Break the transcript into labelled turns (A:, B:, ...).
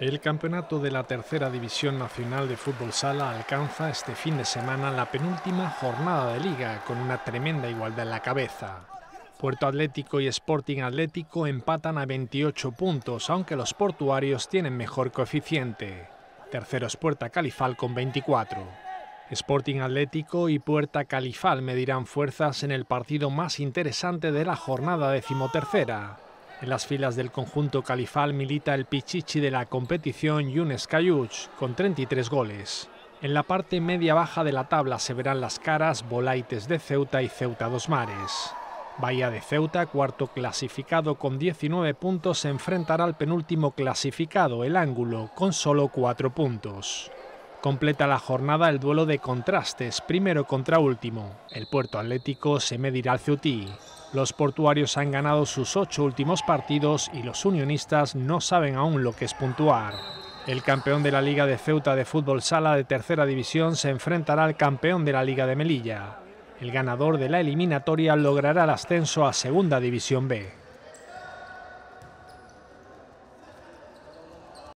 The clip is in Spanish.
A: El campeonato de la tercera división nacional de fútbol sala alcanza este fin de semana la penúltima jornada de liga con una tremenda igualdad en la cabeza. Puerto Atlético y Sporting Atlético empatan a 28 puntos, aunque los portuarios tienen mejor coeficiente. Tercero es Puerta Califal con 24. Sporting Atlético y Puerta Califal medirán fuerzas en el partido más interesante de la jornada decimotercera. En las filas del conjunto califal milita el pichichi de la competición Yunes Cayuch, con 33 goles. En la parte media-baja de la tabla se verán las caras Volaites de Ceuta y Ceuta Dos Mares. Bahía de Ceuta, cuarto clasificado con 19 puntos, se enfrentará al penúltimo clasificado, el Ángulo, con solo 4 puntos. Completa la jornada el duelo de contrastes, primero contra último. El Puerto Atlético se medirá al Ceutí. Los portuarios han ganado sus ocho últimos partidos y los unionistas no saben aún lo que es puntuar. El campeón de la Liga de Ceuta de Fútbol Sala de Tercera División se enfrentará al campeón de la Liga de Melilla. El ganador de la eliminatoria logrará el ascenso a Segunda División B.